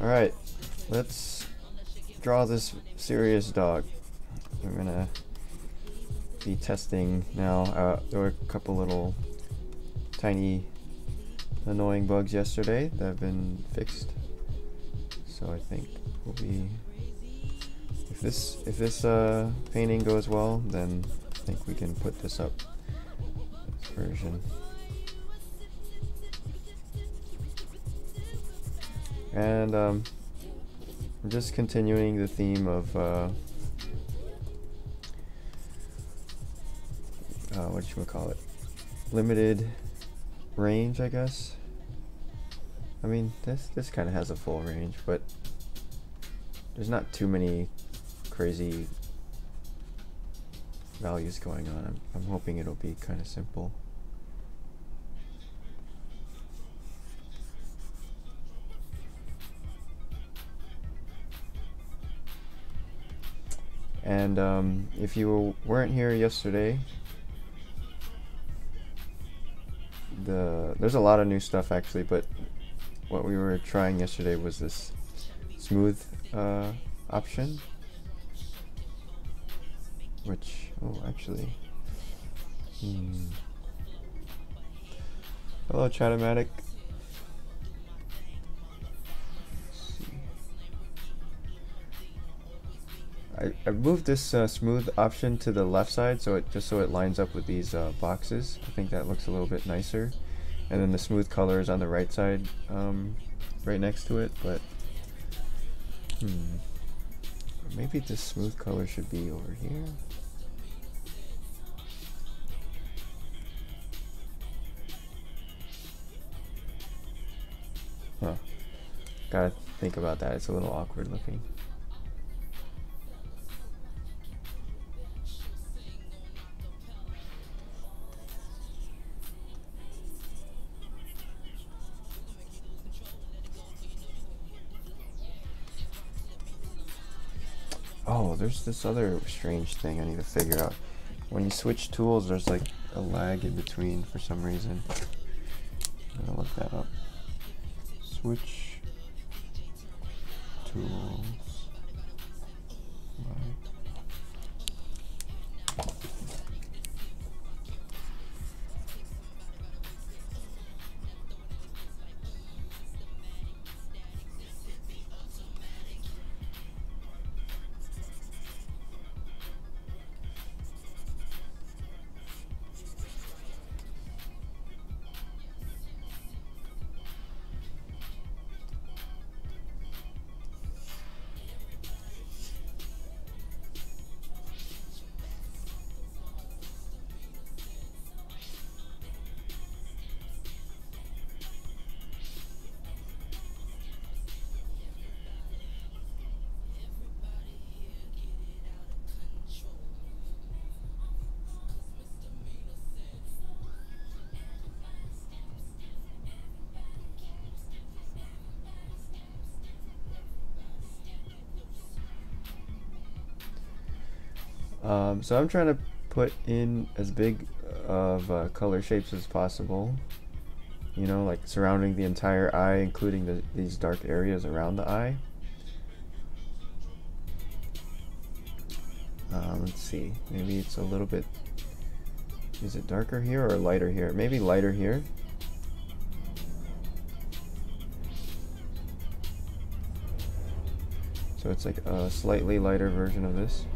Alright, let's draw this serious dog. We're gonna be testing now. Uh, there were a couple little tiny annoying bugs yesterday that have been fixed. So I think we'll be if this if this uh, painting goes well, then I think we can put this up version. And um, just continuing the theme of uh, uh, what we call it? Limited range, I guess. I mean, this this kind of has a full range, but there's not too many crazy values going on. I'm, I'm hoping it'll be kind of simple. And um, if you weren't here yesterday, the there's a lot of new stuff actually, but what we were trying yesterday was this smooth uh, option, which oh actually, hmm. hello Chatomatic. I, I moved this uh, smooth option to the left side so it just so it lines up with these uh, boxes. I think that looks a little bit nicer. And then the smooth color is on the right side, um, right next to it. But hmm, maybe the smooth color should be over here. Huh. Gotta think about that. It's a little awkward looking. There's this other strange thing I need to figure out. When you switch tools, there's like a lag in between for some reason. I'm gonna look that up. Switch tools. Um, so I'm trying to put in as big of uh, color shapes as possible. You know, like surrounding the entire eye, including the, these dark areas around the eye. Uh, let's see, maybe it's a little bit, is it darker here or lighter here? Maybe lighter here. So it's like a slightly lighter version of this.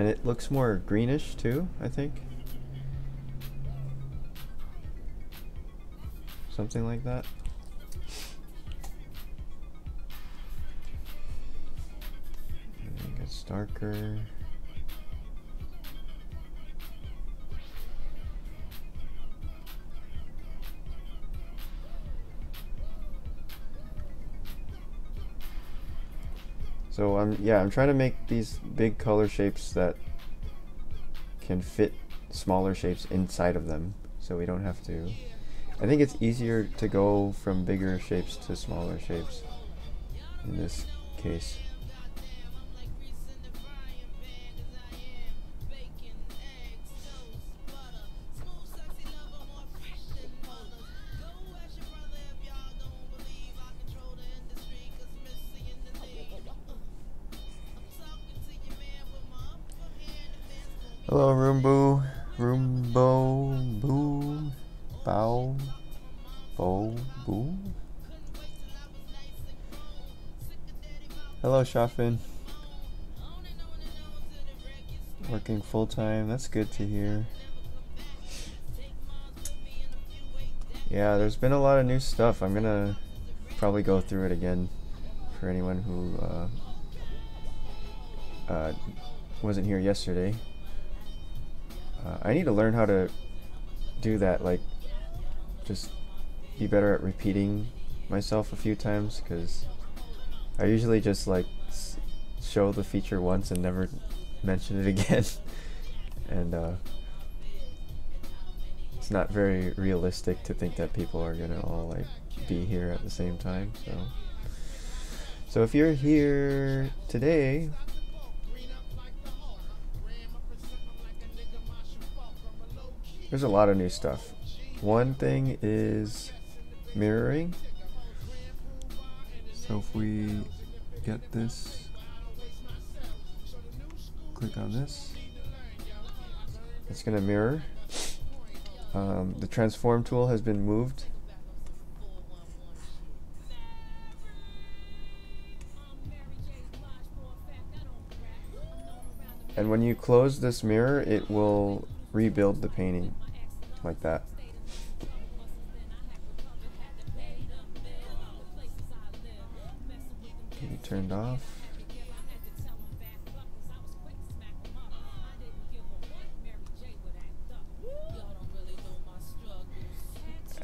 And it looks more greenish too, I think. Something like that. I think it's darker. So I'm yeah, I'm trying to make these big color shapes that can fit smaller shapes inside of them so we don't have to I think it's easier to go from bigger shapes to smaller shapes in this case. Hello, Working full time. That's good to hear. Yeah, there's been a lot of new stuff. I'm gonna probably go through it again for anyone who uh, uh, wasn't here yesterday. Uh, I need to learn how to do that, like, just be better at repeating myself a few times, because I usually just, like, show the feature once and never mention it again. and, uh, it's not very realistic to think that people are gonna all, like, be here at the same time, so... So if you're here today, there's a lot of new stuff. One thing is mirroring. So if we get this, click on this, it's going to mirror. Um, the transform tool has been moved And when you close this mirror, it will rebuild the painting like that. Be turned off.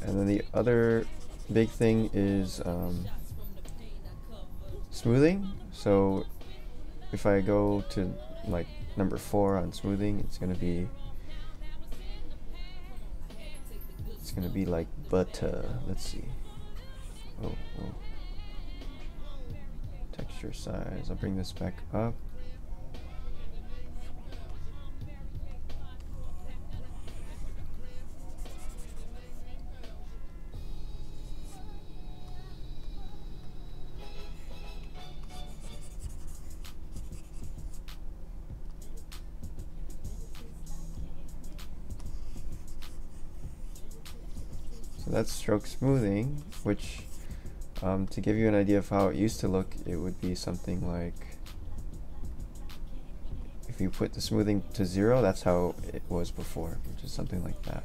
And then the other big thing is um, smoothing. So if I go to like number four on smoothing, it's gonna be it's gonna be like but uh, let's see. Oh, oh. Texture size. I'll bring this back up. So that's stroke smoothing, which um, to give you an idea of how it used to look, it would be something like if you put the smoothing to zero, that's how it was before, which is something like that.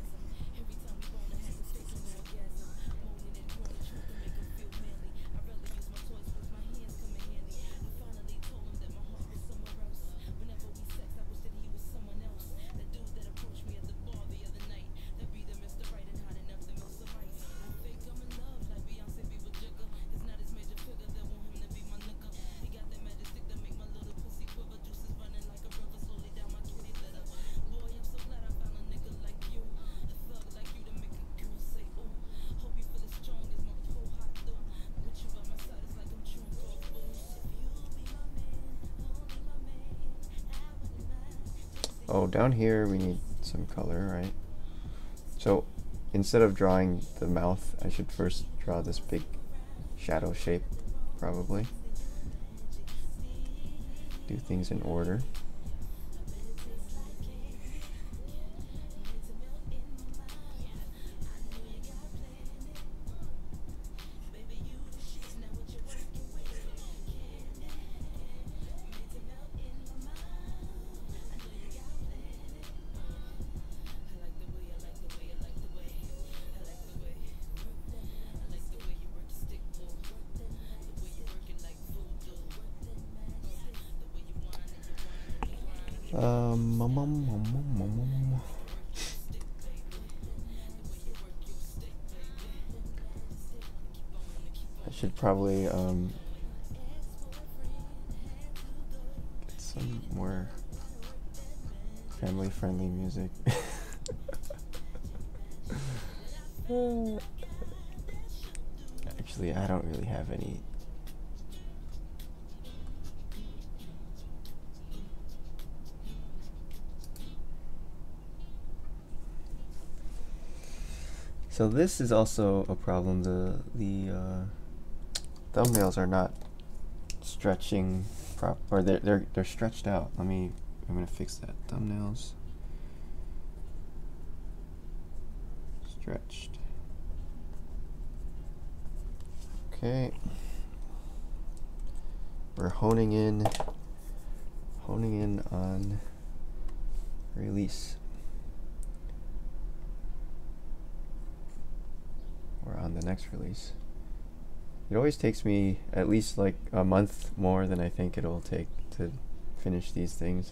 Down here we need some color, right? So instead of drawing the mouth, I should first draw this big shadow shape, probably. Do things in order. Probably um, get some more family-friendly music. Actually, I don't really have any So this is also a problem. The the uh, thumbnails are not stretching prop or they're they're they're stretched out. Let me I'm gonna fix that. Thumbnails stretched. Okay. We're honing in honing in on release. We're on the next release. It always takes me at least like a month more than I think it'll take to finish these things.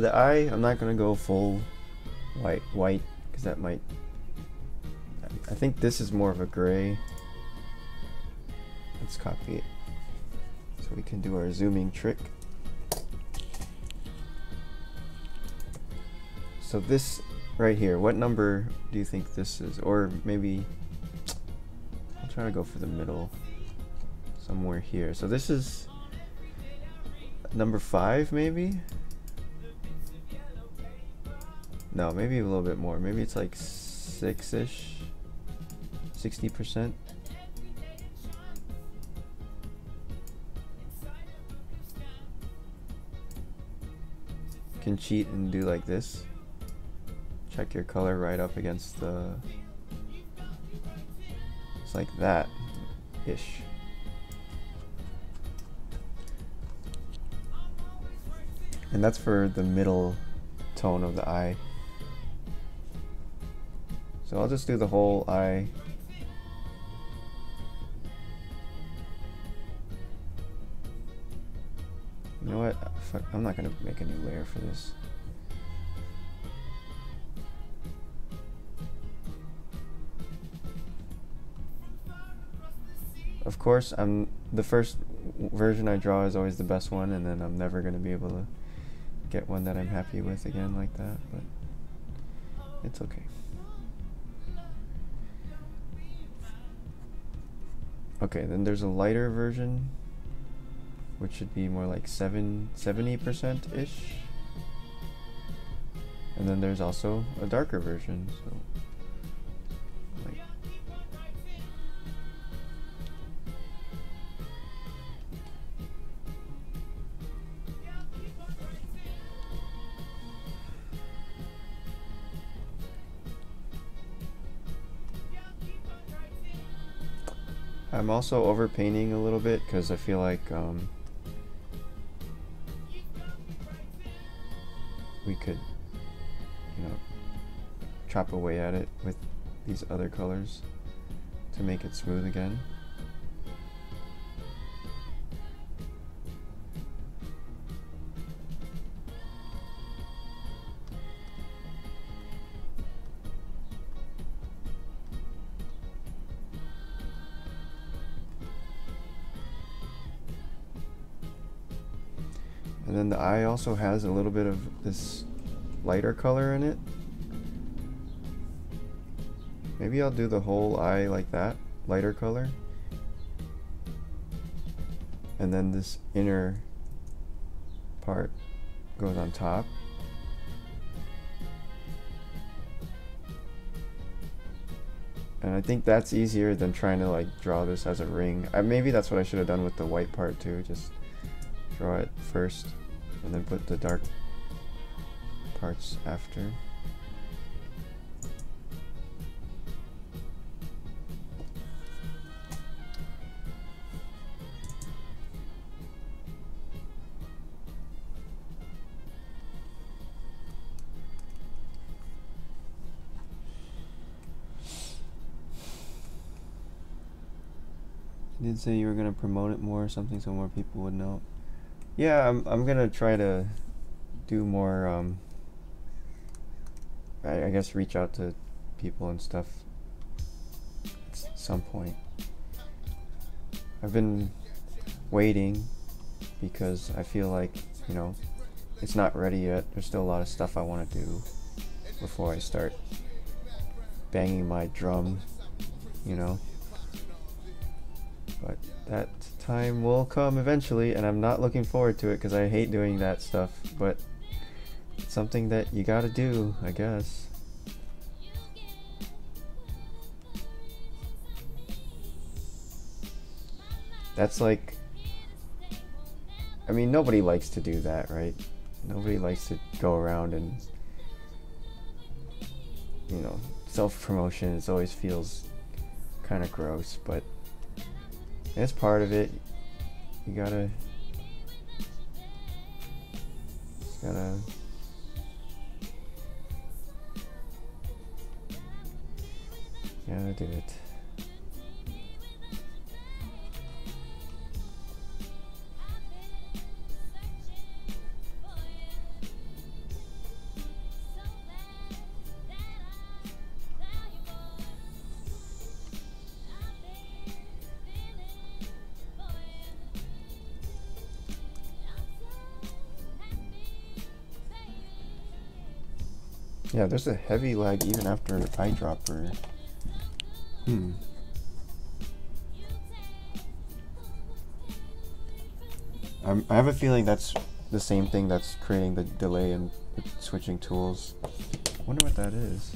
For the eye, I'm not gonna go full white, white, because that might. I think this is more of a gray. Let's copy it, so we can do our zooming trick. So this right here, what number do you think this is? Or maybe I'll try to go for the middle, somewhere here. So this is number five, maybe. No, maybe a little bit more. Maybe it's like six-ish, sixty percent. Can cheat and do like this. Check your color right up against the. It's like that, ish. And that's for the middle tone of the eye. So I'll just do the whole eye. You know what? Fuck, I'm not gonna make a new layer for this. Of course, I'm the first version I draw is always the best one, and then I'm never gonna be able to get one that I'm happy with again like that, but it's okay. Okay, then there's a lighter version, which should be more like 7, 70%-ish. And then there's also a darker version, so also overpainting a little bit because I feel like um, we could, you know, chop away at it with these other colors to make it smooth again. And then the eye also has a little bit of this lighter color in it. Maybe I'll do the whole eye like that, lighter color. And then this inner part goes on top. And I think that's easier than trying to like draw this as a ring. Maybe that's what I should have done with the white part too, just draw it first and then put the dark parts after. You did say you were going to promote it more or something so more people would know. Yeah, I'm I'm gonna try to do more. Um, I, I guess reach out to people and stuff at some point. I've been waiting because I feel like, you know, it's not ready yet. There's still a lot of stuff I want to do before I start banging my drum, you know. But that time will come eventually, and I'm not looking forward to it because I hate doing that stuff. But it's something that you gotta do, I guess. That's like. I mean, nobody likes to do that, right? Nobody likes to go around and. You know, self promotion. It always feels kind of gross, but it's part of it. You gotta. Gotta. Gotta do it. Yeah, there's a heavy lag even after eyedropper. Hmm. I'm, I have a feeling that's the same thing that's creating the delay in switching tools. I wonder what that is.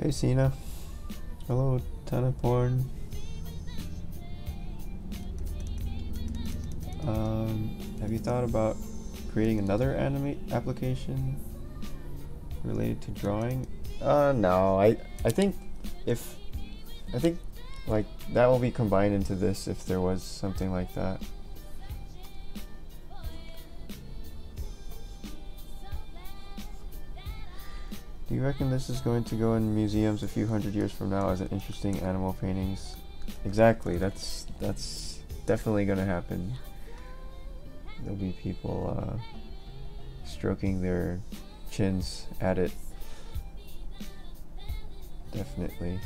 Hey Cena. Hello, ton of porn. Thought about creating another anime application related to drawing? Uh, no. I I think if I think like that will be combined into this if there was something like that. Do you reckon this is going to go in museums a few hundred years from now as an interesting animal paintings? Exactly. That's that's definitely going to happen there'll be people uh, stroking their chins at it. Definitely.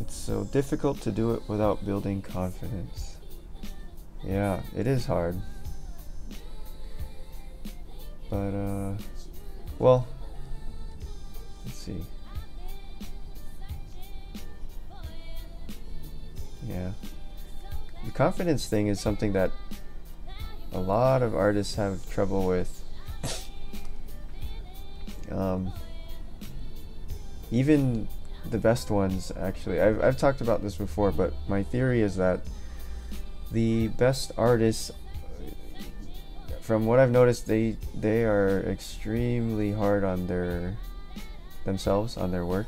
It's so difficult to do it without building confidence. Yeah, it is hard. But, uh, well, let's see. Yeah. The confidence thing is something that a lot of artists have trouble with. Um, even the best ones, actually. I've, I've talked about this before, but my theory is that the best artists, from what I've noticed, they they are extremely hard on their themselves on their work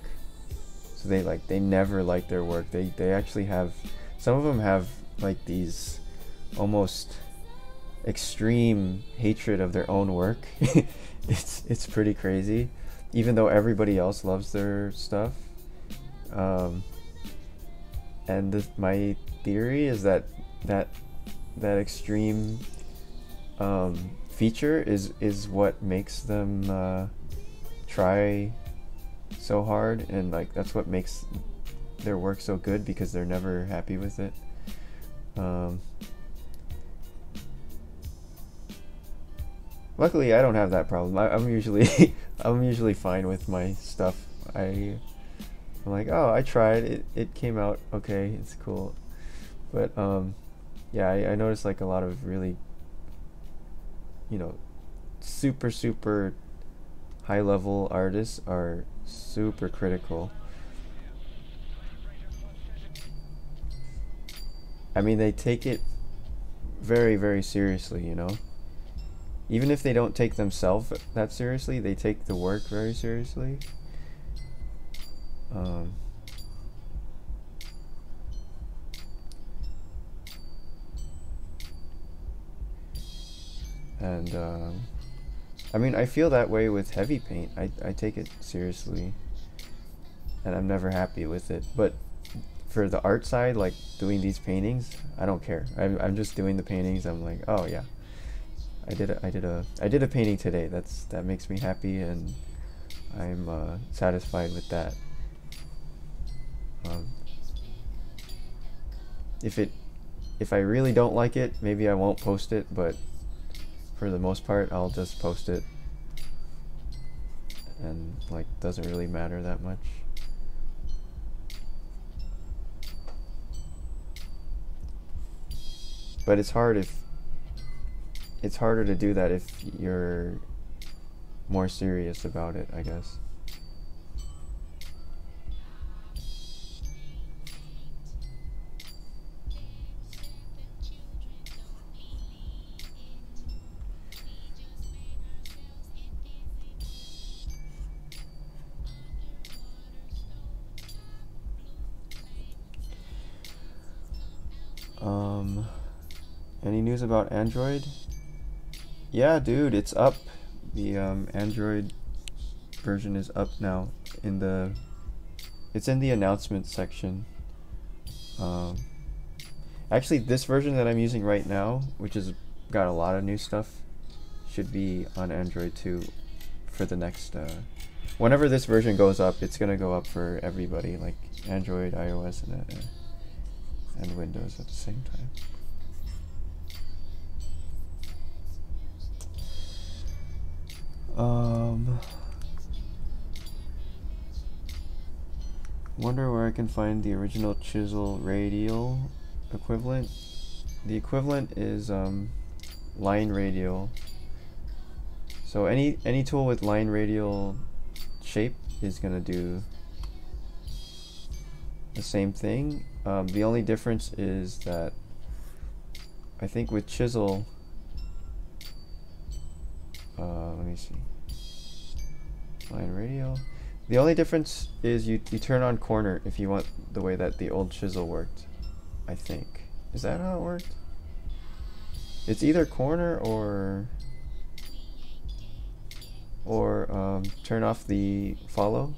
so they like they never like their work. They they actually have some of them have like these almost extreme hatred of their own work. It's it's pretty crazy. Even though everybody else loves their stuff um, and this, my theory is that that that extreme um, feature is is what makes them uh, try so hard and like that's what makes their work so good because they're never happy with it. Um, luckily I don't have that problem. I, am usually I'm usually fine with my stuff. I I'm like oh I tried. It it came out okay. It's cool. But um yeah I, I noticed like a lot of really you know super super high level artists are super critical. I mean, they take it very, very seriously, you know? Even if they don't take themselves that seriously, they take the work very seriously. Um, and, um, I mean, I feel that way with heavy paint. I, I take it seriously. And I'm never happy with it. But for the art side, like doing these paintings, I don't care. I'm, I'm just doing the paintings. I'm like, oh yeah. I did a, I did a I did a painting today. That's that makes me happy and I'm uh, satisfied with that. Um, if it if I really don't like it, maybe I won't post it, but for the most part, I'll just post it. And like doesn't really matter that much. But it's hard if it's harder to do that if you're more serious about it, I guess. About Android? Yeah, dude, it's up. The um, Android version is up now in the. It's in the announcement section. Um, actually, this version that I'm using right now, which has got a lot of new stuff, should be on Android too for the next. Uh, whenever this version goes up, it's gonna go up for everybody, like Android, iOS, and uh, and Windows at the same time. Um, wonder where I can find the original chisel radial equivalent. The equivalent is um, line radial. So any any tool with line radial shape is gonna do the same thing. Um, the only difference is that I think with chisel, me see, line radial. The only difference is you, you turn on corner if you want the way that the old chisel worked, I think. Is that how it worked? It's either corner or or um, turn off the follow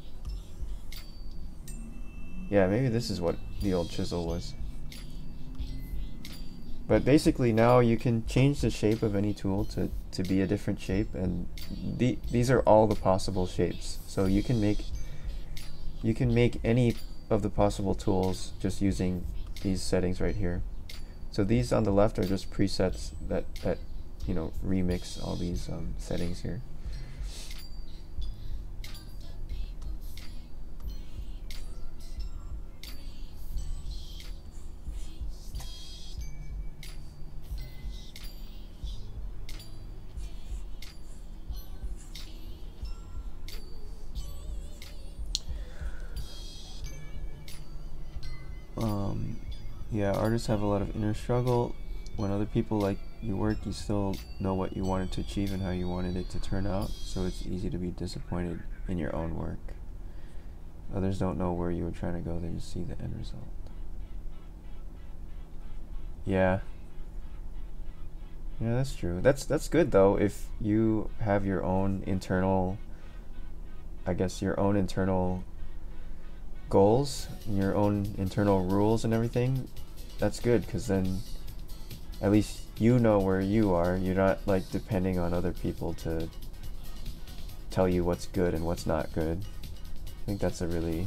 yeah, maybe this is what the old chisel was. But basically now you can change the shape of any tool to, to be a different shape and the, these are all the possible shapes. So you can make you can make any of the possible tools just using these settings right here. So these on the left are just presets that, that you know remix all these um, settings here. Yeah, artists have a lot of inner struggle. When other people like your work, you still know what you wanted to achieve and how you wanted it to turn out, so it's easy to be disappointed in your own work. Others don't know where you were trying to go, they just see the end result. Yeah. Yeah, that's true. That's that's good though if you have your own internal I guess your own internal goals, and your own internal rules and everything, that's good because then at least you know where you are. You're not like depending on other people to tell you what's good and what's not good. I think that's a really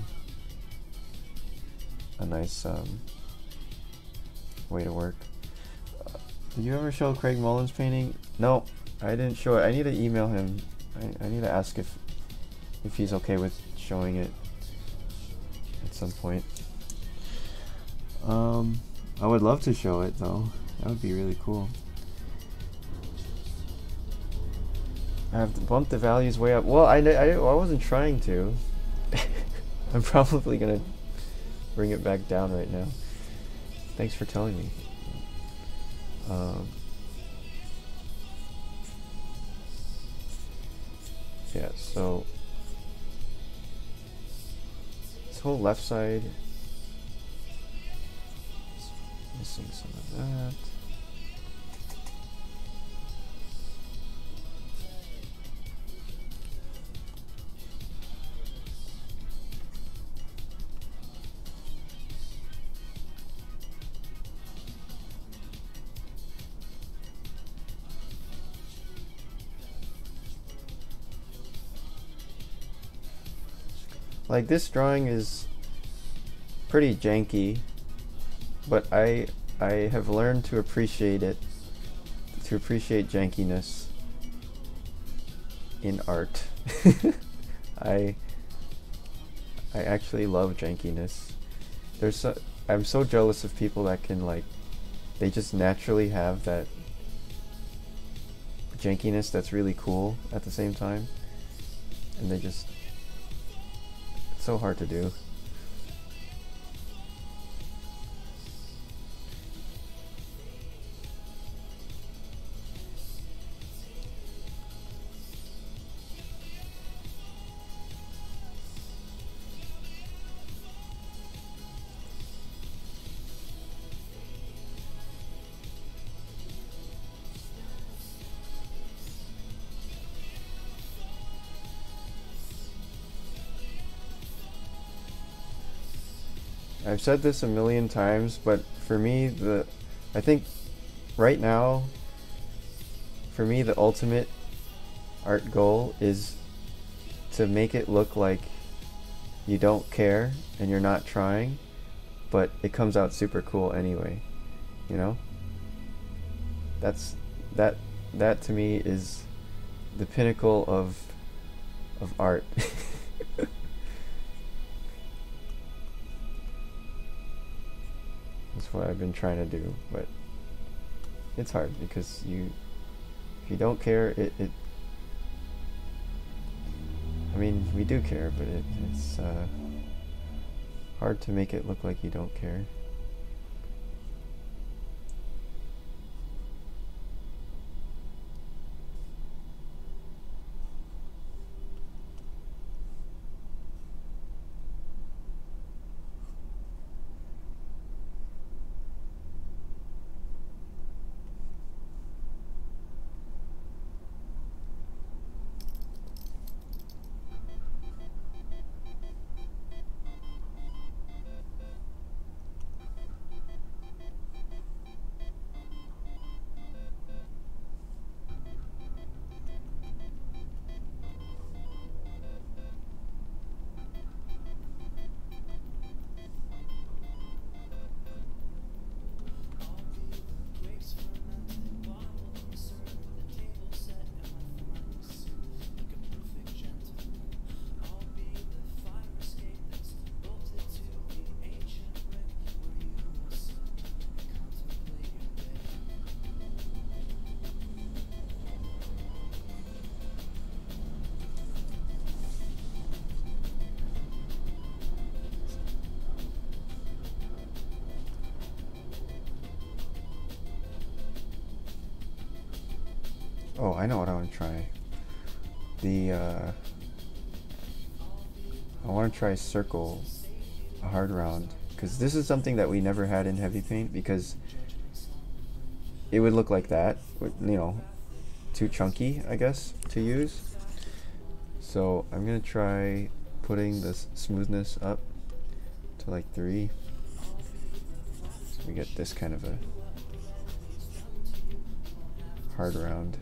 a nice um, way to work. Uh, did you ever show Craig Mullins' painting? No, I didn't show it. I need to email him. I, I need to ask if if he's okay with showing it at some point. Um, I would love to show it though. That would be really cool. I have to bump the values way up. Well, I, I, I wasn't trying to. I'm probably going to bring it back down right now. Thanks for telling me. Um, yeah, so this whole left side Missing some of that. Like this drawing is pretty janky but I I have learned to appreciate it, to appreciate jankiness in art. I I actually love jankiness. There's so, I'm so jealous of people that can like they just naturally have that jankiness that's really cool at the same time. And they just it's so hard to do. I've said this a million times, but for me, the I think right now, for me, the ultimate art goal is to make it look like you don't care and you're not trying, but it comes out super cool anyway. You know? That's that that to me is the pinnacle of of art. What I've been trying to do, but it's hard because you, if you don't care, it, it I mean, we do care, but it, it's uh, hard to make it look like you don't care. Oh, I know what I want to try. The, uh, I want to try circle a hard round because this is something that we never had in heavy paint because it would look like that, you know, too chunky, I guess, to use. So I'm gonna try putting the smoothness up to like three. So we get this kind of a hard round.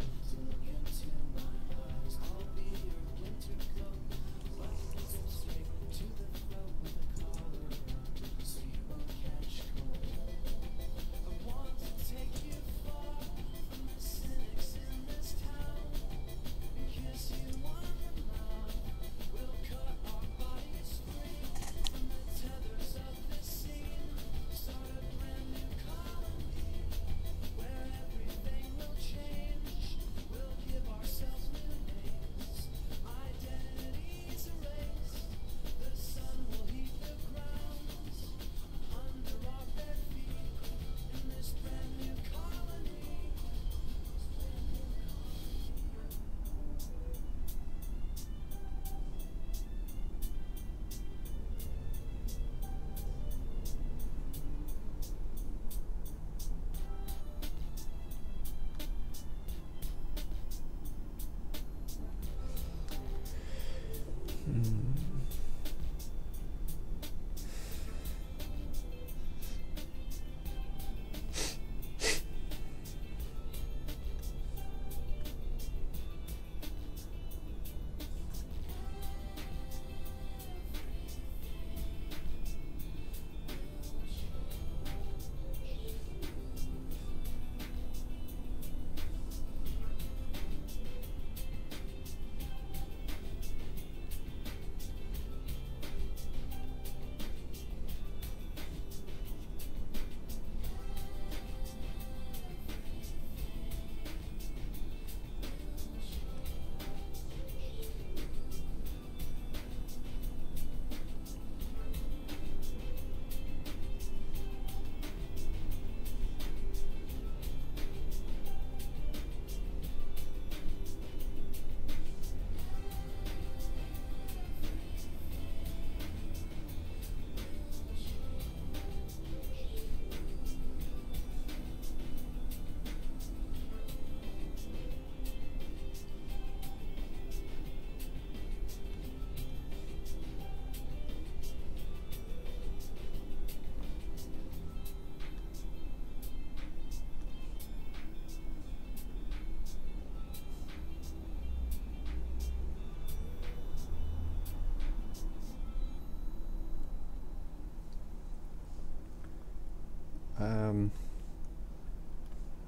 Um,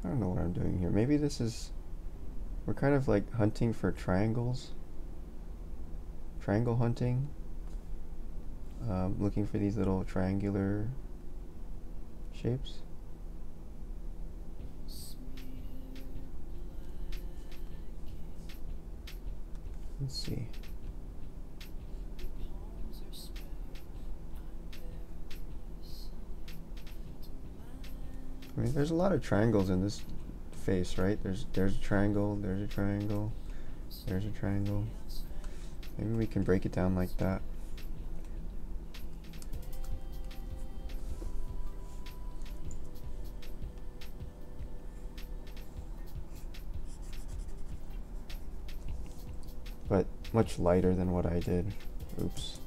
I don't know what I'm doing here. Maybe this is, we're kind of like hunting for triangles. Triangle hunting. Um, looking for these little triangular shapes. Let's see. I mean, there's a lot of triangles in this face, right? There's there's a triangle, there's a triangle, there's a triangle. Maybe we can break it down like that. But much lighter than what I did. Oops.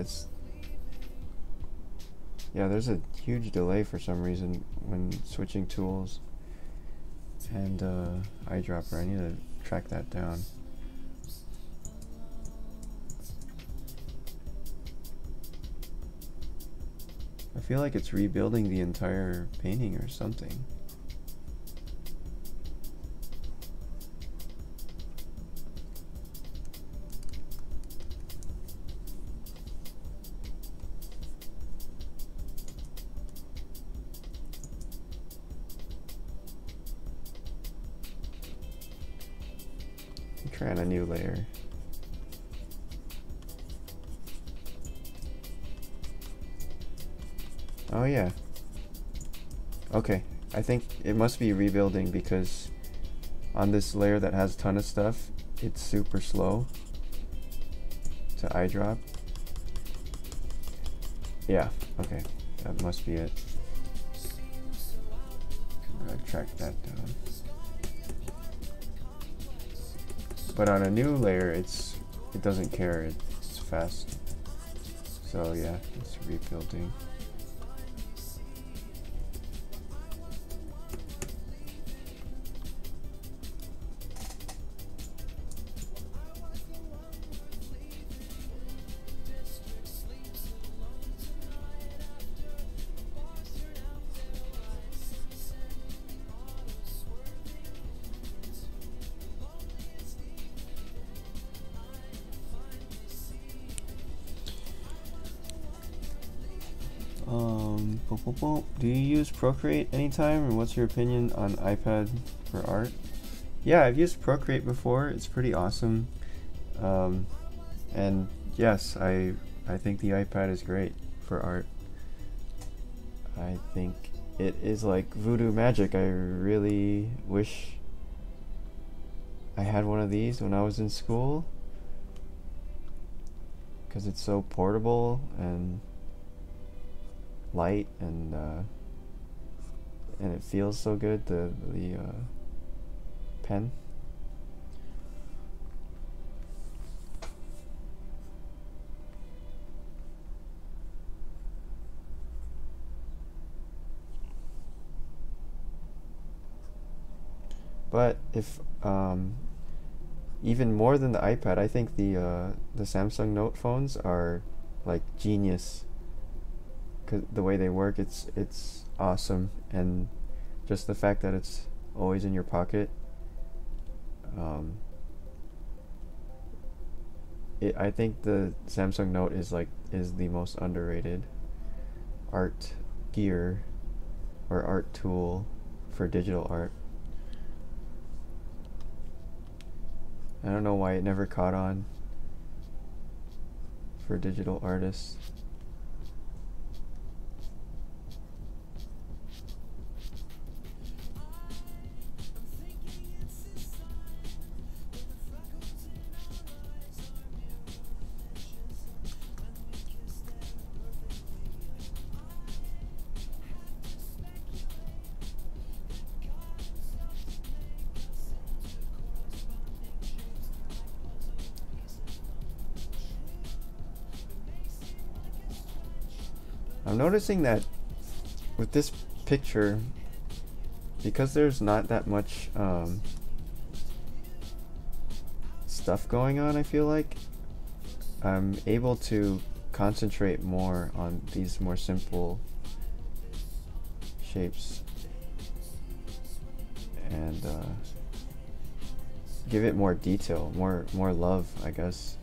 It's yeah, there's a huge delay for some reason when switching tools and uh, eyedropper. I need to track that down. I feel like it's rebuilding the entire painting or something. New layer. Oh yeah. Okay, I think it must be rebuilding because on this layer that has a ton of stuff, it's super slow to eyedrop. Yeah, okay, that must be it. Gonna track that down. But on a new layer, it's it doesn't care. It's fast. So yeah, it's rebuilding. Procreate anytime, and what's your opinion on iPad for art? Yeah, I've used Procreate before. It's pretty awesome. Um, and yes, I I think the iPad is great for art. I think it is like voodoo magic. I really wish I had one of these when I was in school because it's so portable and light and uh, and it feels so good the the uh, pen. But if um, even more than the iPad I think the uh, the Samsung Note phones are like genius cause the way they work it's it's awesome and just the fact that it's always in your pocket. Um, it, I think the Samsung Note is like is the most underrated art gear or art tool for digital art. I don't know why it never caught on for digital artists. Noticing that with this picture, because there's not that much um, stuff going on, I feel like I'm able to concentrate more on these more simple shapes and uh, give it more detail, more more love, I guess.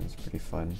It's pretty fun.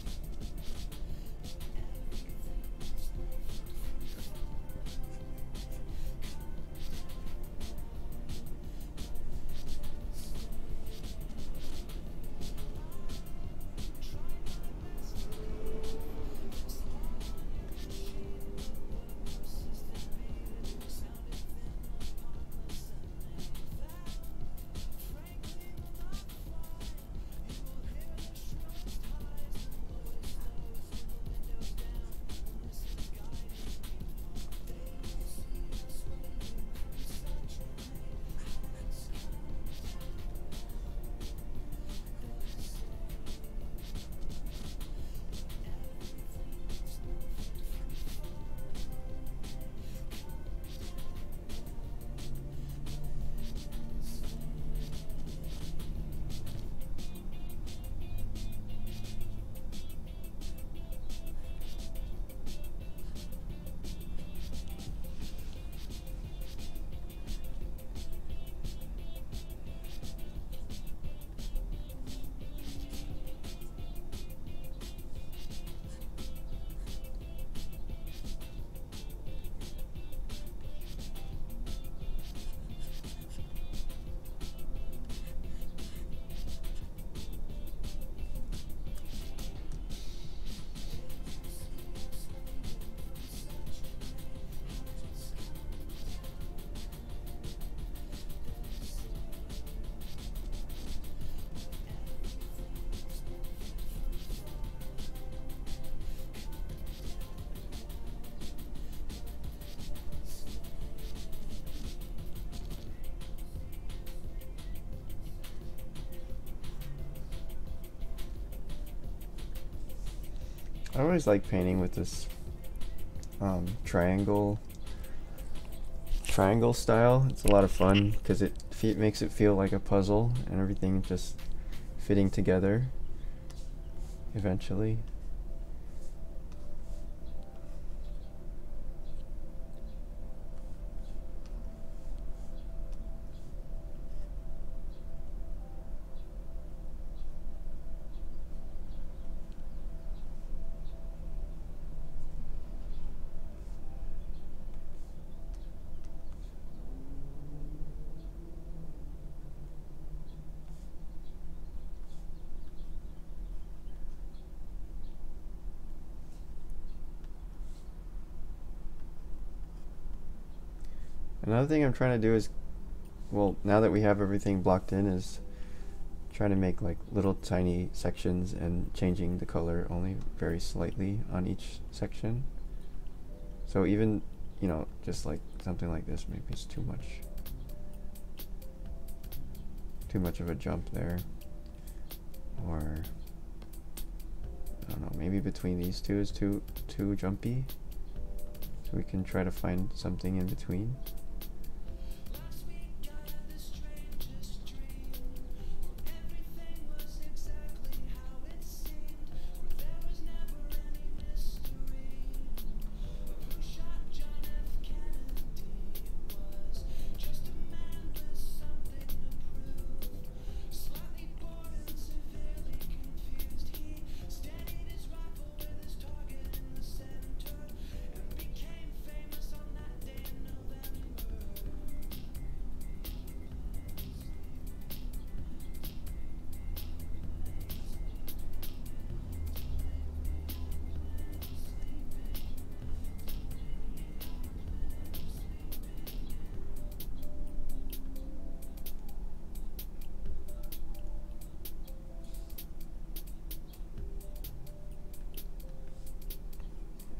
I always like painting with this um, triangle triangle style. It's a lot of fun because it makes it feel like a puzzle and everything just fitting together eventually. Another thing I'm trying to do is, well, now that we have everything blocked in, is trying to make like little tiny sections and changing the color only very slightly on each section. So even, you know, just like something like this, maybe it's too much. Too much of a jump there. Or, I don't know, maybe between these two is too, too jumpy. So we can try to find something in between.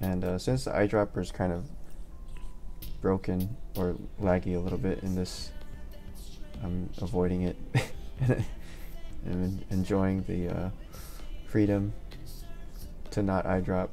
And uh, since the eyedropper is kind of broken or laggy a little bit in this, I'm avoiding it and enjoying the uh, freedom to not eyedrop.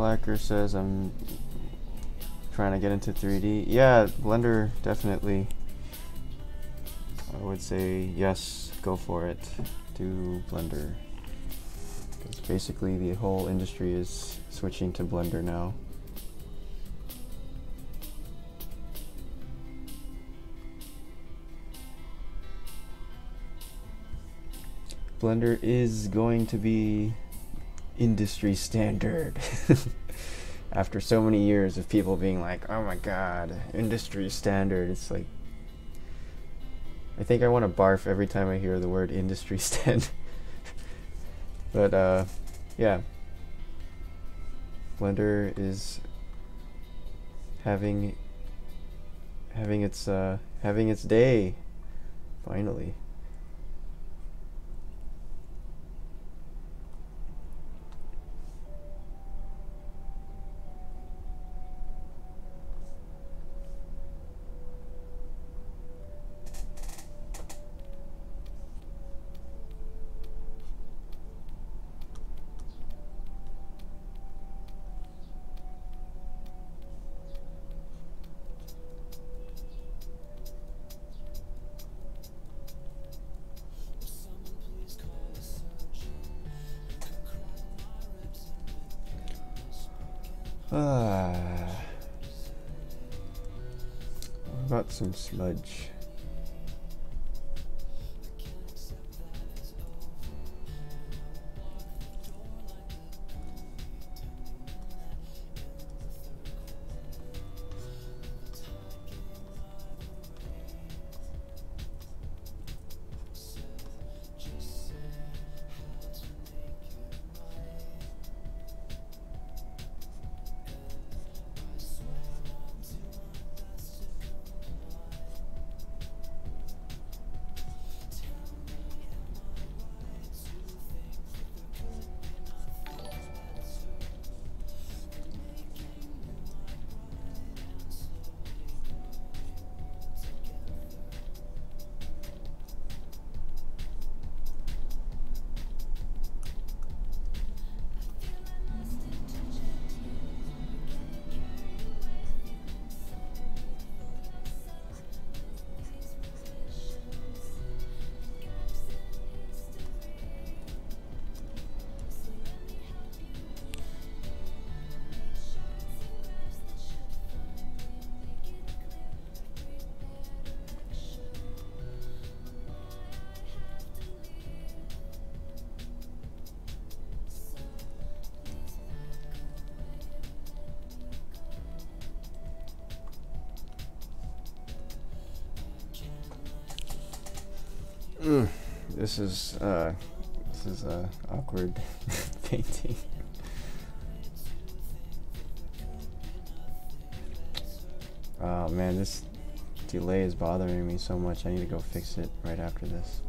Slacker says I'm trying to get into 3D. Yeah, Blender definitely. I would say yes, go for it. Do Blender. Because basically the whole industry is switching to Blender now. Blender is going to be industry standard. After so many years of people being like, oh my god, industry standard, it's like. I think I want to barf every time I hear the word industry standard. but, uh, yeah. Blender is having having its uh having its day finally sludge? Mm, this is uh, this is a awkward painting. Oh man, this delay is bothering me so much. I need to go fix it right after this.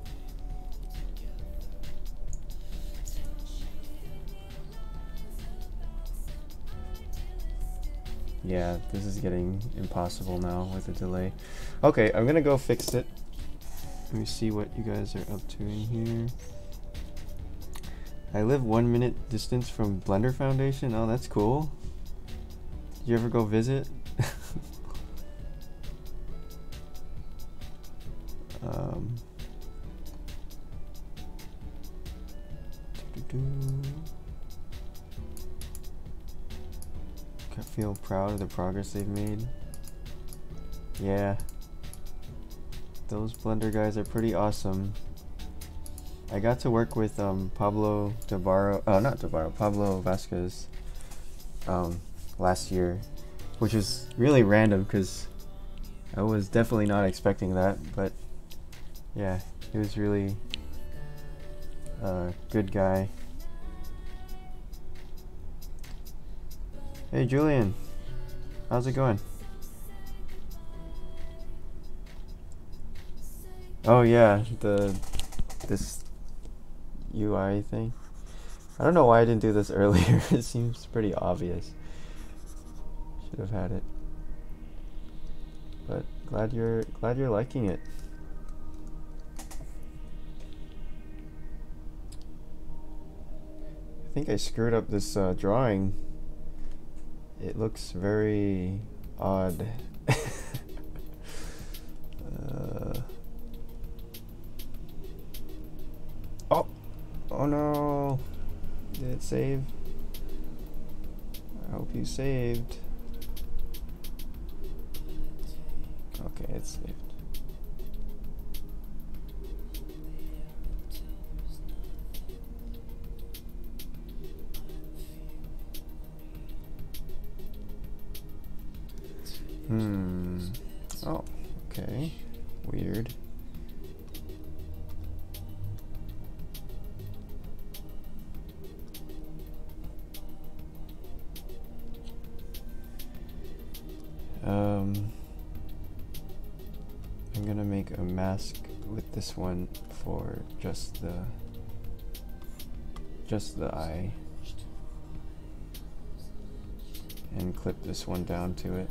Yeah, this is getting impossible now with the delay. Okay, I'm gonna go fix it. Let me see what you guys are up to in here. I live one minute distance from Blender Foundation. Oh, that's cool. Did you ever go visit? um, I feel proud of the progress they've made. Yeah. Those Blender guys are pretty awesome. I got to work with um, Pablo Dobarro, uh, not Dobarro, Pablo Vazquez um, last year, which was really random because I was definitely not expecting that, but yeah, he was really a good guy. Hey Julian, how's it going? Oh yeah, the this UI thing. I don't know why I didn't do this earlier. it seems pretty obvious. Should have had it. But glad you're glad you're liking it. I think I screwed up this uh, drawing. It looks very odd. Oh no! Did it save? I hope you saved. Okay, it's saved. Hmm. Oh, okay. One for just the just the eye and clip this one down to it.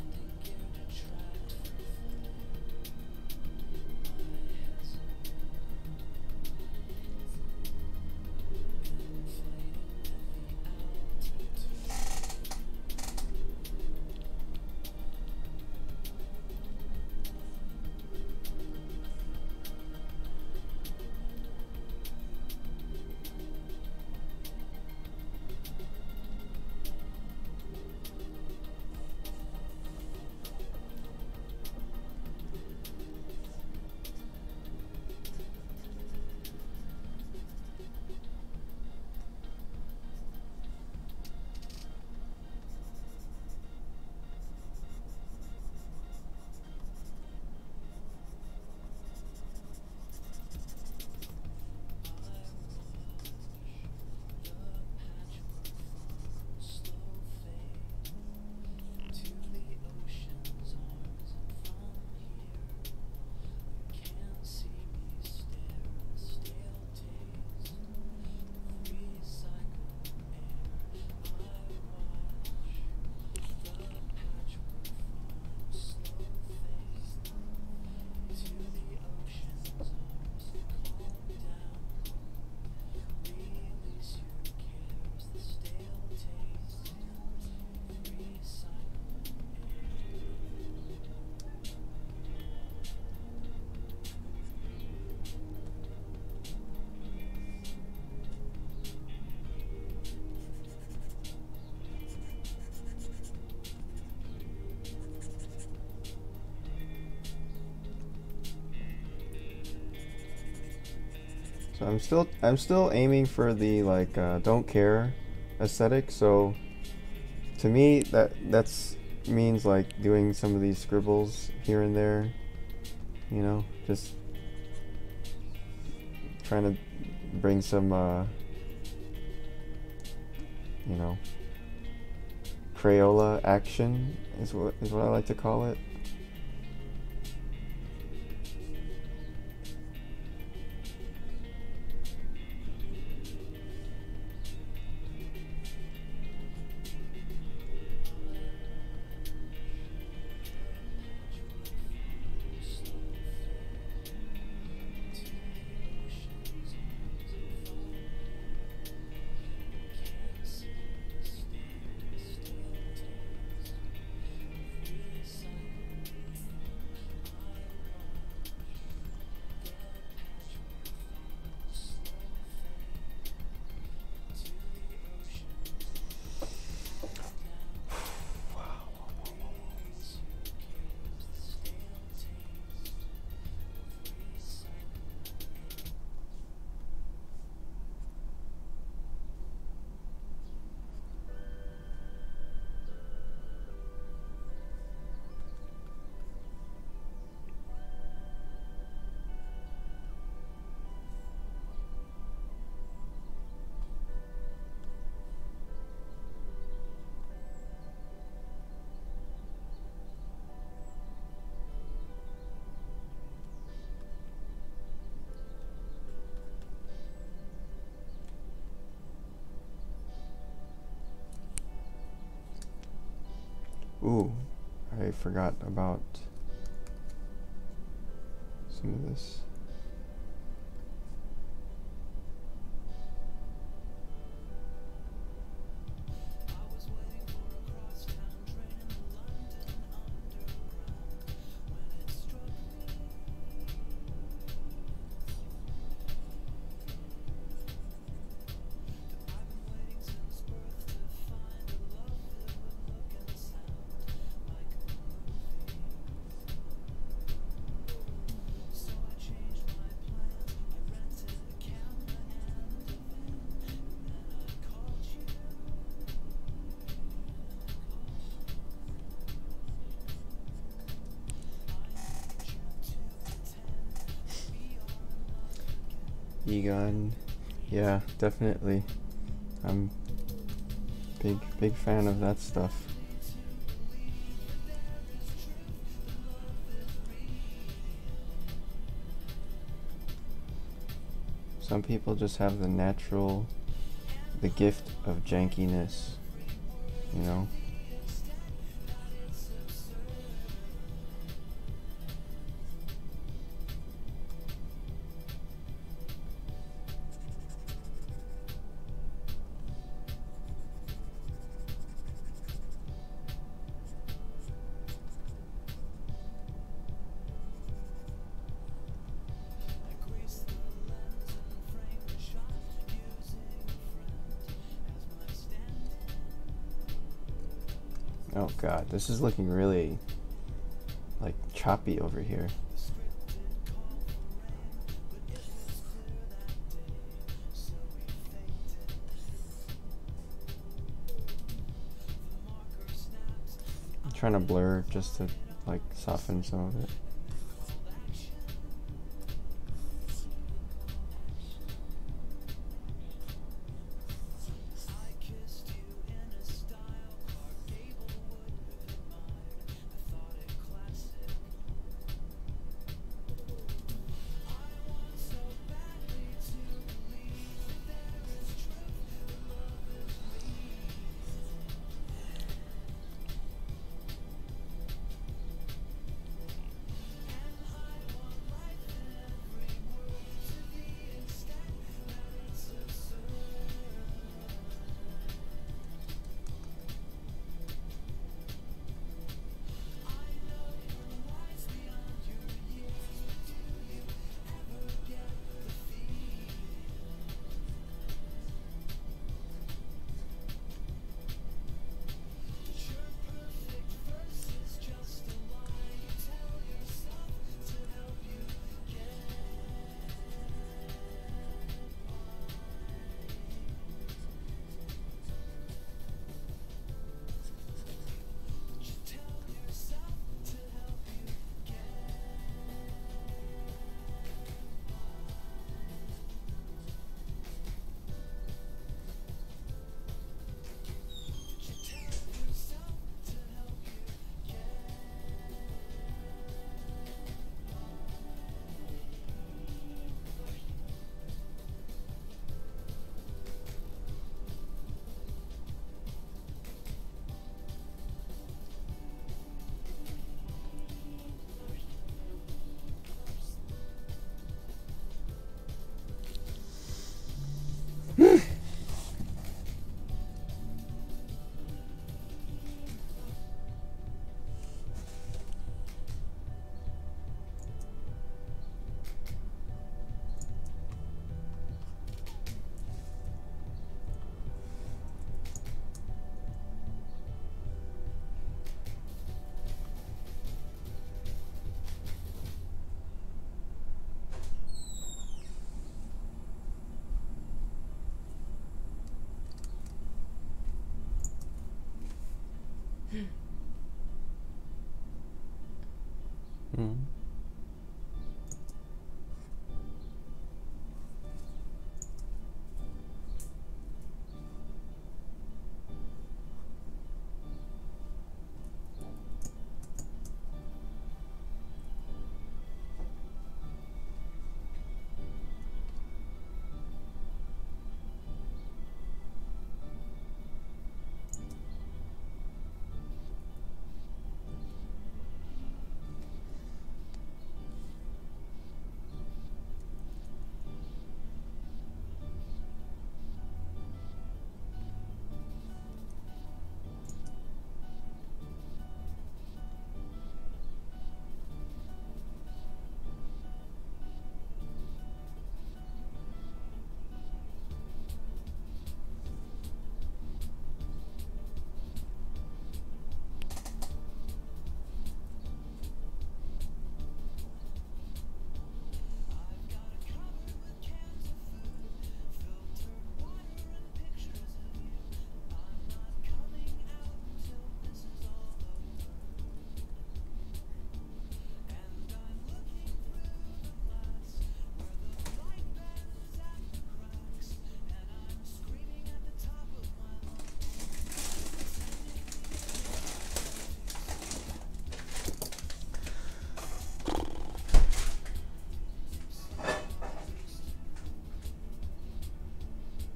Still I'm still aiming for the like uh, don't care aesthetic. So to me that that's means like doing some of these scribbles here and there. You know, just trying to bring some, uh, you know, Crayola action is what is what I like to call it. Forgot about some of this. Egon, yeah, definitely. I'm big big fan of that stuff. Some people just have the natural the gift of jankiness, you know? This is looking really like choppy over here. I'm trying to blur just to like soften some of it. Hmm.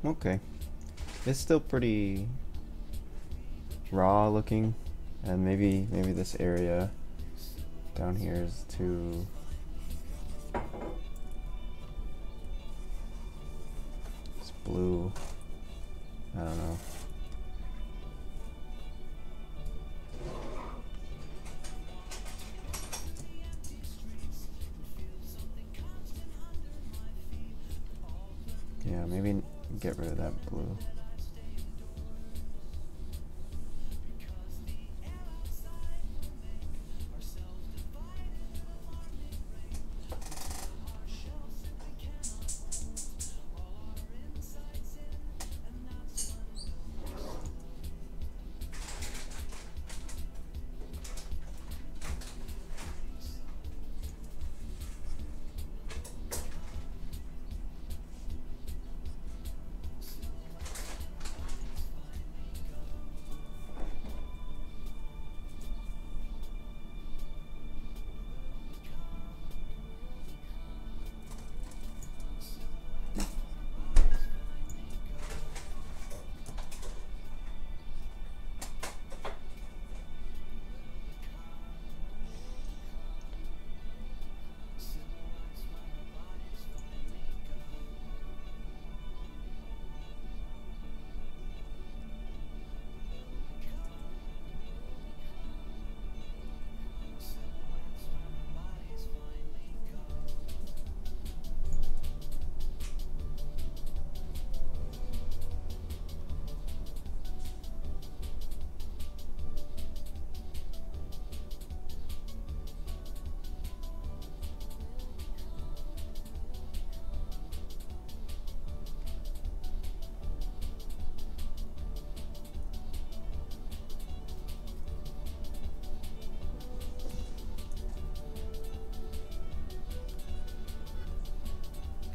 Okay. It's still pretty raw looking and maybe maybe this area down here is too it's blue I don't know yeah maybe get rid of that blue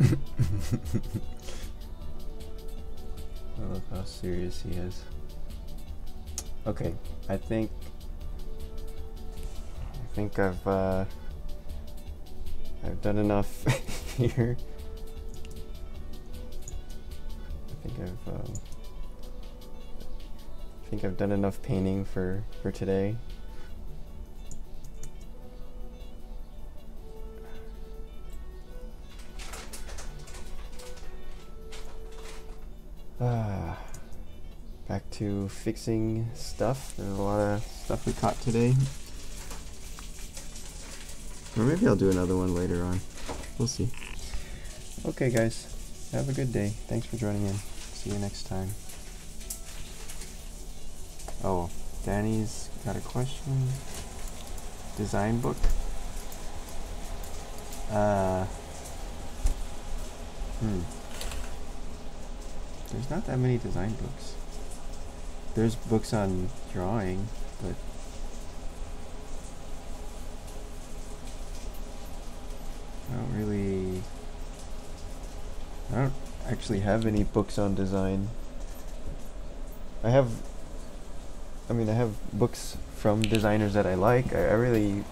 I love how serious he is. Okay, I think I think I've uh, I've done enough here. I think I've um, I think I've done enough painting for for today. To fixing stuff. There's a lot of stuff we caught today. Or maybe I'll do another one later on. We'll see. Okay, guys. Have a good day. Thanks for joining in. See you next time. Oh, Danny's got a question. Design book? Uh. Hmm. There's not that many design books. There's books on drawing, but I don't really. I don't actually have any books on design. I have. I mean, I have books from designers that I like. I, I really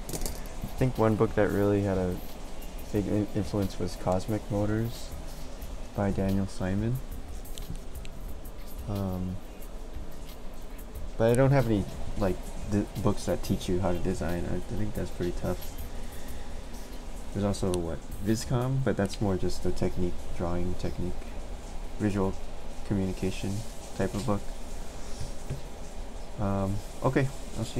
think one book that really had a big in- influence was Cosmic Motors by Daniel Simon. Um, but I don't have any like books that teach you how to design. I, I think that's pretty tough. There's also what Viscom, but that's more just a technique, drawing technique, visual communication type of book. Um, okay, I'll see. You